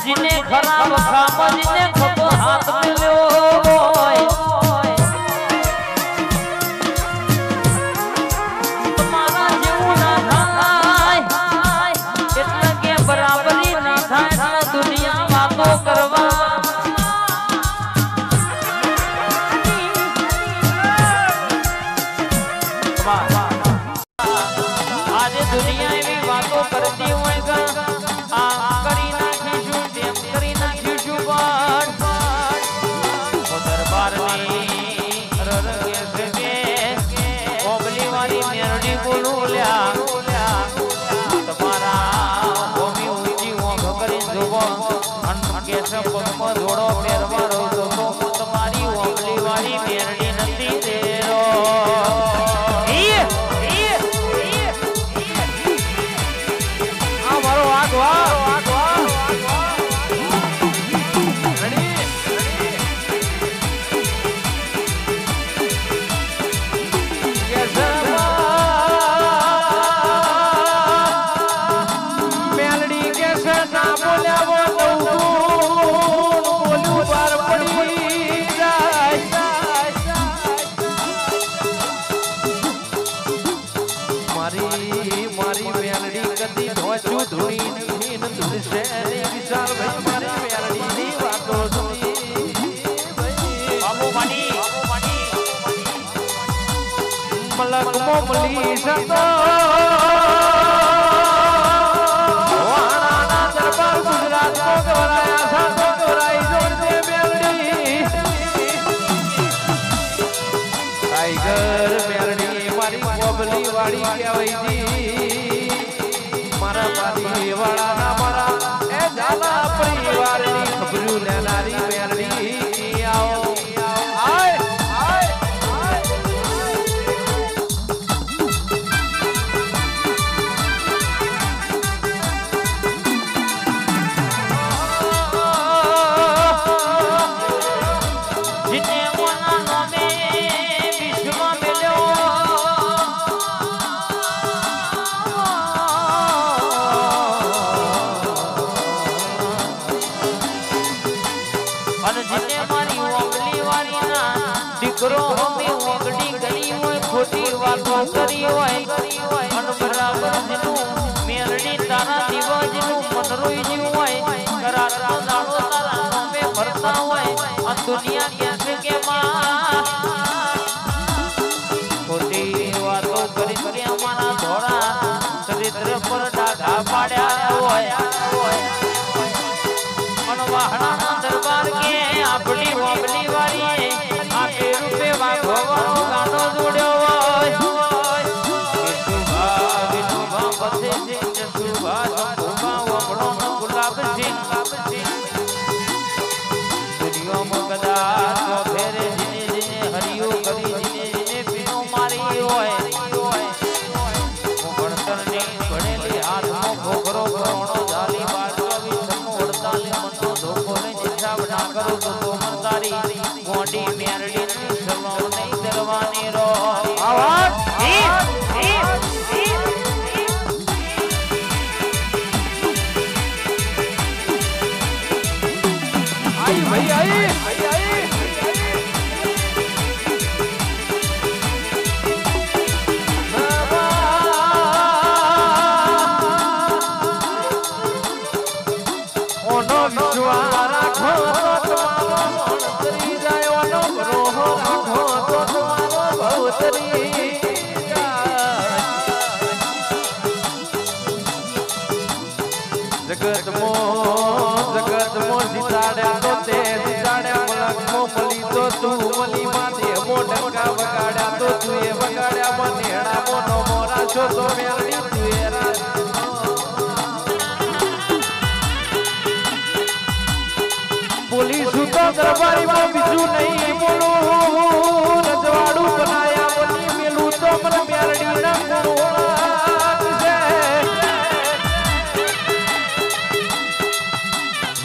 સમજીને ખરાબ સમજીને ખબર थोड़ो શું ધૂણી મીન ધૂળશે રે વિશાલ ભાઈ મારી મેરડી વાળી કહેવાય મારી વાળાના મારા એ જાના પરિવારની ખબરું લેનારી કરી હોય, અને બરાબર જીનું મેરડી તારા દિવજનું મનરોઈ જીવ હોય કરાતો દાડો તારા નામે ભરતા હોય, આ દુનિયા કેસે કે ધોળા ચરિત્ર પર પાડ્યા હોય. વાહણા દરબાર કે આપણી વાબલી વાળી ના કરું તો તું મન તારી મોડી મેરડી છો તો તું એ રાજ તો બીજું નહીં બોલું. રજવાડું બનાયા બની મેલું તો મને છે.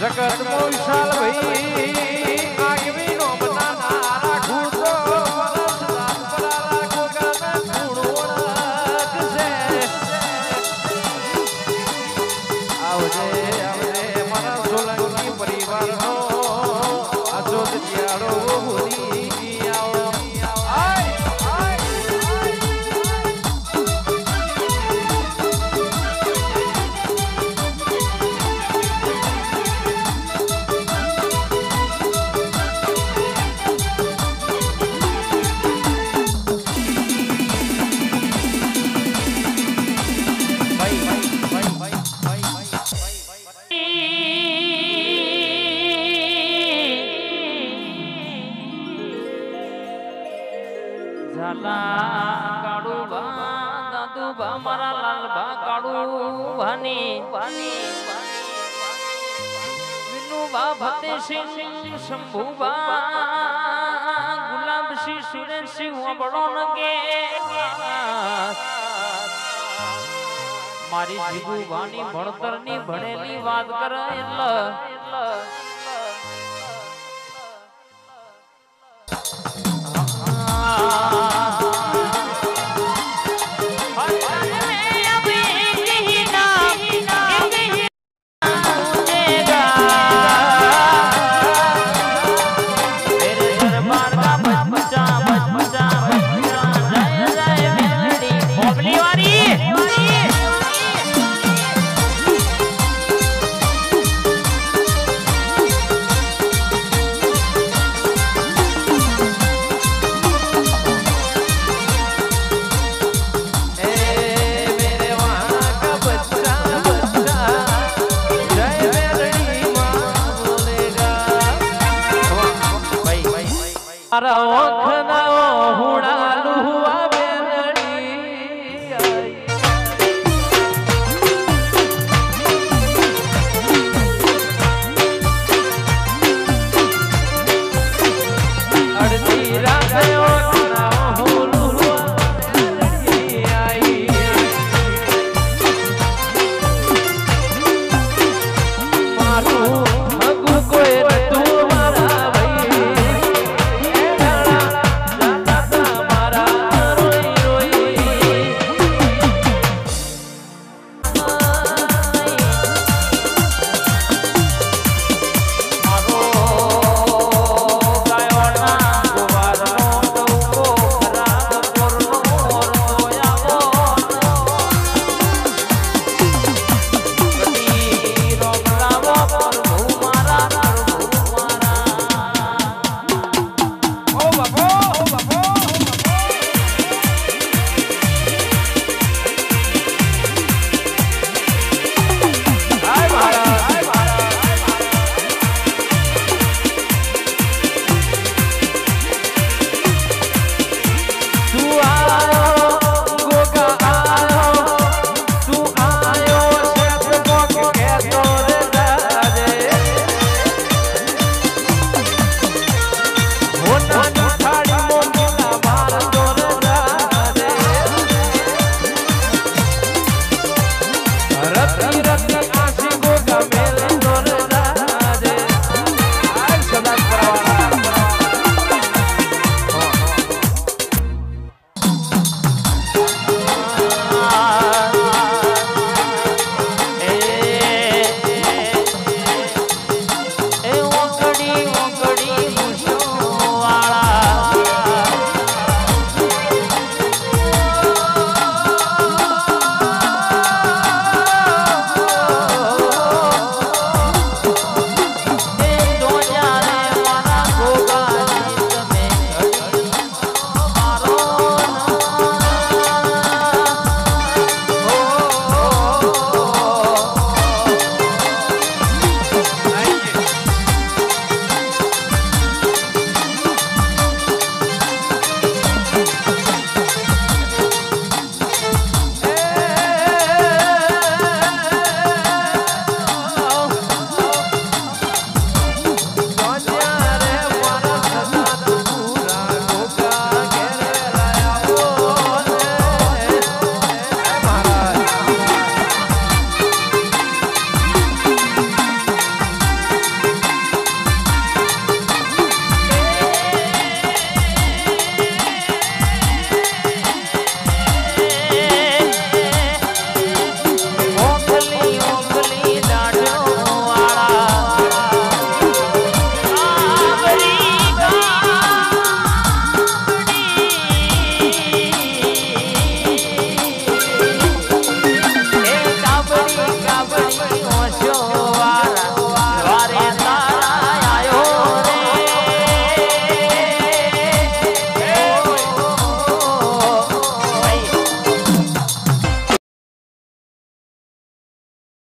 જગતમો વિશાલ ભાઈ આગવી ઝાલા કાળુ ભા દાદુ ભા મારા લાલ ભા કાળુ ભણેલી વાત કરે એટલે મારા ઓખના હુણા